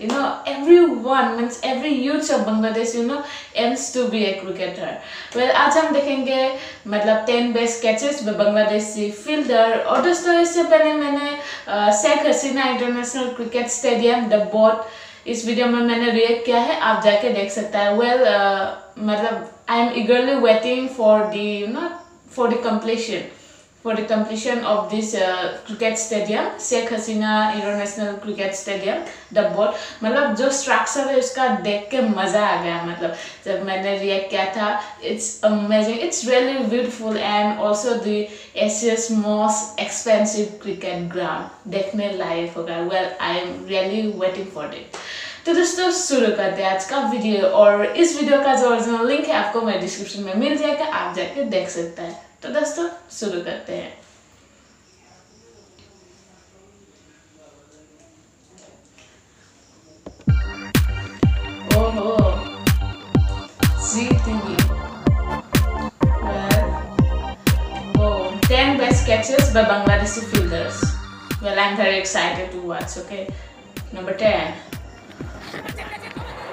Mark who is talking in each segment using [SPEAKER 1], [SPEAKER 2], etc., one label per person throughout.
[SPEAKER 1] you know everyone means every youth of Bangladesh you know aims to be a cricketer well आज हम देखेंगे मतलब ten best catches Bangladeshi fielder और दोस्तों इससे पहले मैंने Sheikh Hasina International Cricket Stadium the boat इस वीडियो में मैंने रिएक्ट किया है आप जाके देख सकते हैं वेल मतलब I am eagerly waiting for the you know for the completion for the completion of this uh, cricket stadium Sheikh Hasina International Cricket Stadium the bowl मतलब जो स्ट्रक्चर है उसका देख के मज़ा आ गया मतलब जब मैंने रिएक्ट किया था it's amazing it's really beautiful and also the Asia's most expensive cricket ground देखने लायक होगा। Well I am really waiting for it तो दोस्तों शुरू करते हैं आज का वीडियो और इस वीडियो का जो ओरिजिनल लिंक है आपको मेरे डिस्क्रिप्शन में मिल जाएगा आप जाके देख सकते हैं। तो दोस्तों शुरू करते हैं ओहो जी TV Oh, 10 best catches by Bangladeshi fielders. Well, I'm very excited to watch. Okay, number 10.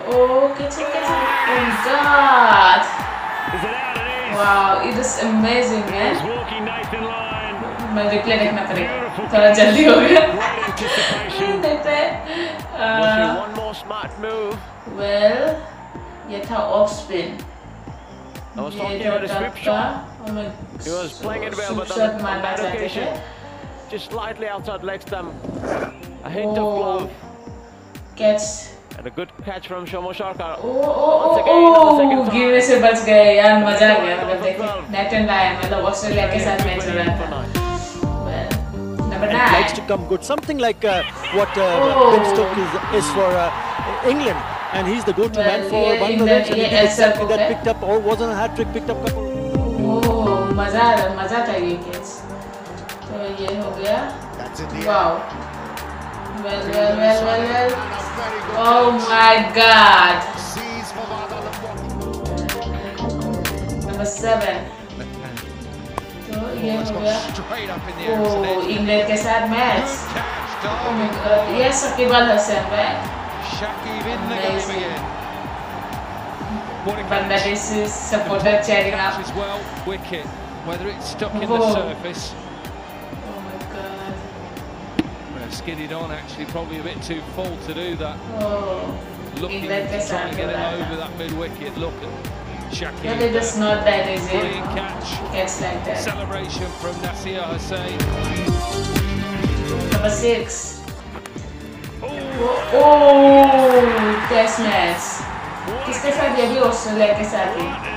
[SPEAKER 1] Oh, catch it, catch it. Oh, God. Wow, it is amazing, man. Μαζί πλέον
[SPEAKER 2] έχει να
[SPEAKER 1] τρέχει.
[SPEAKER 2] Τώρα
[SPEAKER 1] τζα
[SPEAKER 2] λίγο. Γίνεται. Well,
[SPEAKER 1] για
[SPEAKER 2] τα
[SPEAKER 1] off spin.
[SPEAKER 2] He was playing it well, but
[SPEAKER 1] not
[SPEAKER 2] Just slightly outside leg stump. A hint of glove.
[SPEAKER 1] Gets
[SPEAKER 2] and a good catch from Soumya Sarkar.
[SPEAKER 1] Oh, oh,
[SPEAKER 2] Once again, oh, on the second
[SPEAKER 1] गिरने से बच गए यार मजा आ गया मतलब देख net and line मतलब ऑस्ट्रेलिया के साथ मैच हो रहा था
[SPEAKER 3] And likes to come good, something like uh, what uh,
[SPEAKER 1] oh.
[SPEAKER 3] Ben Stokes is, is for uh, England, and he's the go-to
[SPEAKER 1] well,
[SPEAKER 3] man for
[SPEAKER 1] yeah,
[SPEAKER 3] Bangladesh. And
[SPEAKER 1] yeah,
[SPEAKER 3] that,
[SPEAKER 1] that
[SPEAKER 3] picked up or wasn't a hat trick, picked up couple.
[SPEAKER 1] Oh, मजा मजा था ये catch. तो ये हो गया.
[SPEAKER 4] That's it. Wow.
[SPEAKER 1] Well, well, well, well, well. Well oh my God
[SPEAKER 4] Sees Fawad on the ball.
[SPEAKER 1] Number 7 तो ये हो गया
[SPEAKER 4] Straight up in the air.
[SPEAKER 1] O England के साथ match
[SPEAKER 4] Catch
[SPEAKER 1] Oh my
[SPEAKER 4] Darwin.
[SPEAKER 1] god, yes, Saqib Al Hassan, right?
[SPEAKER 4] Shakib in the game
[SPEAKER 1] Amazing.
[SPEAKER 4] again. What a catch.
[SPEAKER 1] Bangladesh's supporter cheering up.
[SPEAKER 5] catch as well, wicket. Whether it's stuck in
[SPEAKER 1] Whoa.
[SPEAKER 5] the surface, skidded on actually, probably a bit too full to do that.
[SPEAKER 1] Oh.
[SPEAKER 5] Looking to
[SPEAKER 1] try
[SPEAKER 5] to get it over that mid wicket. Look at Shakir.
[SPEAKER 1] But it is not that easy.
[SPEAKER 5] Brilliant catch.
[SPEAKER 1] Gets like that.
[SPEAKER 5] Celebration from Nasir Hossain.
[SPEAKER 1] Number six. Oh, oh, oh that's nice. इसके साथ ये भी Australia के साथ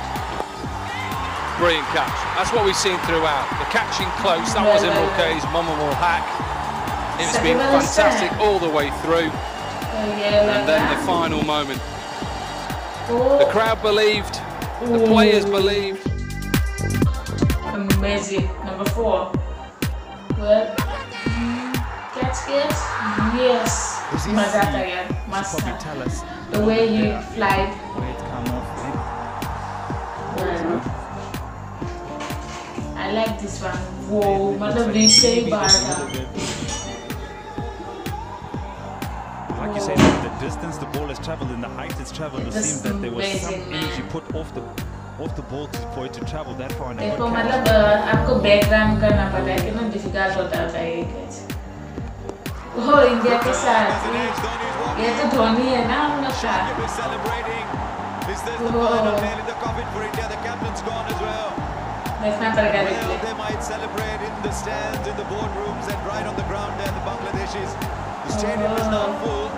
[SPEAKER 6] brilliant catch. That's what we've seen throughout. The catching close, that was Imrul Kayes memorable hack. It's been fantastic all the way through.
[SPEAKER 1] Oh,
[SPEAKER 6] and then the final moment. The crowd believed, the players believed.
[SPEAKER 1] Amazing. Number four. Good. Get it? Yes. Mazata
[SPEAKER 7] again. Master.
[SPEAKER 1] The way
[SPEAKER 7] you
[SPEAKER 1] fly. I like this one वो मतलब reach से ही बाहर था
[SPEAKER 7] Like you said, the distance the ball has travelled and the height it's travelled, it
[SPEAKER 1] That's
[SPEAKER 7] seems that there was some
[SPEAKER 1] amazing, man.
[SPEAKER 7] energy put off the off the ball to, for it to travel that far. And a
[SPEAKER 1] देखो
[SPEAKER 7] good catch.
[SPEAKER 1] मतलब अ, आपको background करना पड़ता है कितना difficult होता होता है ये कैच ओ इंडिया के साथ ये तो धोनी है ना हम लोग का
[SPEAKER 4] Shakib is celebrating. This is the
[SPEAKER 1] Whoa.
[SPEAKER 4] final nail in the coffin for India. The captain's
[SPEAKER 1] देखना पड़ेगा
[SPEAKER 7] Well,
[SPEAKER 1] Well,
[SPEAKER 7] they might celebrate in the stands, in the boardrooms, and right on the ground there, the Bangladeshis. The stadium is now full.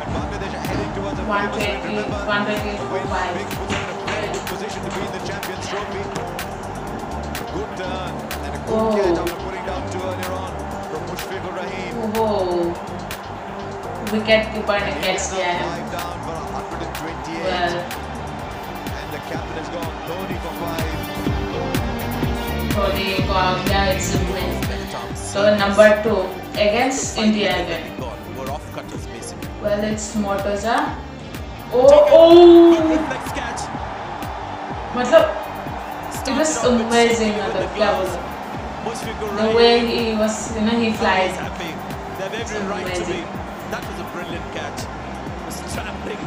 [SPEAKER 7] And Bangladesh are heading towards a
[SPEAKER 1] one famous win.
[SPEAKER 7] Remember,
[SPEAKER 1] one
[SPEAKER 7] the win makes Bhutan a good position to be in the Champions Trophy. A Good turn and a good
[SPEAKER 1] oh.
[SPEAKER 7] catch after putting down two earlier on from Mushfiqur Rahim.
[SPEAKER 1] Whoa. Wicket keeper and catch there.
[SPEAKER 7] Five down for 128. And the captain has gone Dhoni for five.
[SPEAKER 1] Dhoni को आ गया it's win so number 2 against India again
[SPEAKER 7] We're off cutters basically.
[SPEAKER 1] well it's Mortaza oh oh
[SPEAKER 7] Reflex catch.
[SPEAKER 1] मतलब it was amazing मतलब क्या बोलूं
[SPEAKER 7] Mushfiqur
[SPEAKER 1] the way he was you know he flies
[SPEAKER 7] He's happy. They have every right to be.
[SPEAKER 1] Amazing.
[SPEAKER 7] That was a brilliant catch. Was trampling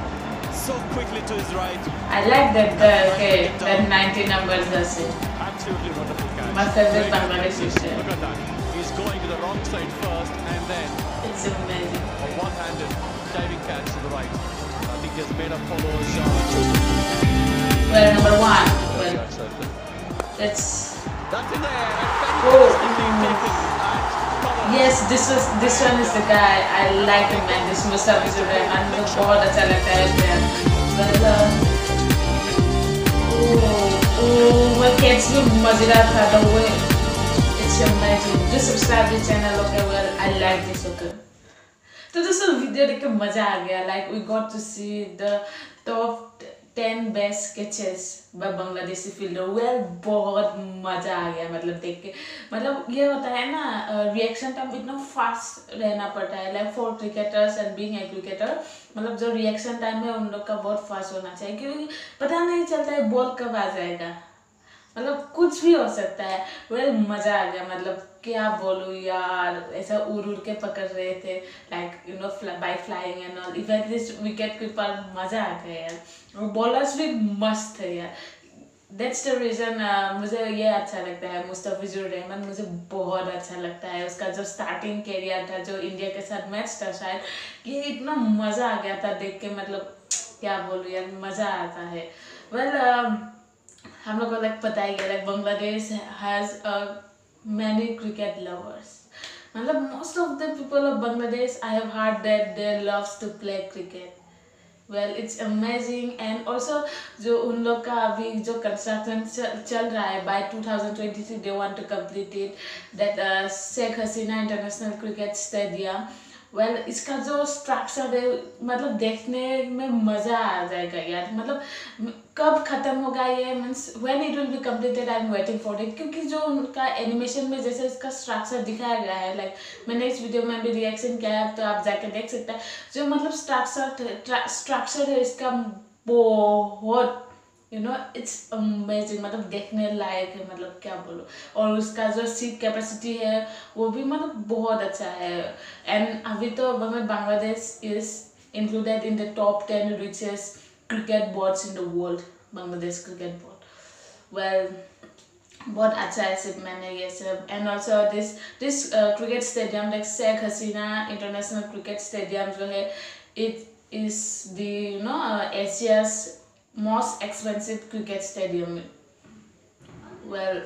[SPEAKER 7] so quickly to his right.
[SPEAKER 1] I like that the okay that 90 numbers does it
[SPEAKER 7] Absolutely wonderful catch.
[SPEAKER 1] favorite
[SPEAKER 7] Great
[SPEAKER 1] Bangladeshi
[SPEAKER 7] catch. Look at that. He's going to the wrong side first and then
[SPEAKER 1] it's amazing
[SPEAKER 7] a one-handed diving catch to the right. I think he has made up for those uh,
[SPEAKER 1] well number 1 well
[SPEAKER 7] catch, I think.
[SPEAKER 1] that's
[SPEAKER 7] That's in there. And
[SPEAKER 1] Oh.
[SPEAKER 7] taken And covered.
[SPEAKER 1] Yes, this was this one is the guy I like him man. This Mustafa Rahman मुझे बहुत अच्छा लगता है player. Well, uh, oh, oh, वो catch भी मजेदार था the way it's amazing. जो subscribe this channel okay well I like this okay. तो दोस्तों वीडियो देख के मजा आ गया like we got to see the top 10 best catches by Bangladeshi fielder well बहुत मज़ा आ गया मतलब देख के। मतलब ये होता है ना रिएक्शन टाइम इतना फास्ट रहना पड़ता है। Like for cricketers and being a cricketer मतलब जो रिएक्शन टाइम है उन लोग का बहुत फास्ट होना चाहिए। क्योंकि पता नहीं चलता है बॉल कब आ जाएगा। मतलब कुछ भी हो सकता है। वेल मज़ा आ गया मतलब क्या बोलूँ यार? ऐसा उड़ उड़ के पकड़ रहे थे like you know by flying and all even this wicket keeper मज़ा आ गया यार। और बॉलर्स भी मस्त थे यार। दैट्स द रीज़न मुझे ये अच्छा लगता है मुस्तफिजुर रहमान मुझे बहुत अच्छा लगता है। उसका जो स्टार्टिंग कैरियर था, जो इंडिया के साथ मैच था शायद, ये इतना मज़ा आ गया था देख के मतलब क्या बोलूँ यार, मज़ा आता है। वेल हम लोग को लाइक पता ही है like Bangladesh has many cricket lovers मतलब most of the people of Bangladesh I have hard that they loves to play cricket well it's amazing and also जो उन लोग का अभी जो कंस्ट्रक्शन चल रहा है bye 2023 they want to complete it that Sheikh Hasina international cricket stadium well इसका जो स्ट्रक्चर है मतलब देखने में मज़ा आ जाएगा यार। मतलब कब ख़त्म होगा ये? Means when it will be completed I am waiting for it क्योंकि जो उनका एनिमेशन में जैसे इसका स्ट्रक्चर दिखाया गया है लाइक like, मैंने इस वीडियो में भी रिएक्शन किया है तो आप जाके देख सकते हैं। जो मतलब स्ट्रक्चर स्ट्रक्चर है इसका बहुत यू नो इट्स अमेजिंग मतलब देखने लायक है मतलब क्या बोलो। और उसका जो सीट कैपेसिटी है, वो भी मतलब बहुत अच्छा है। एंड अभी तो मतलब Bangladesh is included in the top ten richest cricket boards in the world Bangladesh cricket board well बहुत अच्छा है सिर्फ़ मैंने ये सब। And also this this cricket stadium like Sheikh Hasina International Cricket Stadium जो है it is the no Asia's most expensive cricket stadium. Well,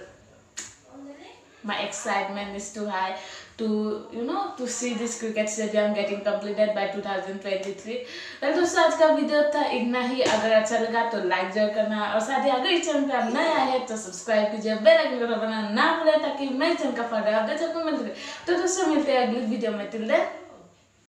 [SPEAKER 1] my excitement is too high to you know to see this cricket stadium getting completed by 2023. well दोस्तों आज का video था इतना ही अगर अच्छा लगा तो लाइक ज़रूर करना और साथ ही अगर इस चैनल पे आप नए आए हैं तो सब्सक्राइब कीजिए बेल आइकन को दबाना ना भूलें ताकि मैं चैनल का फ़ायदा अपडेट आपको मिल सके तो दोस्तों मिलते हैं अगली वीडियो में देन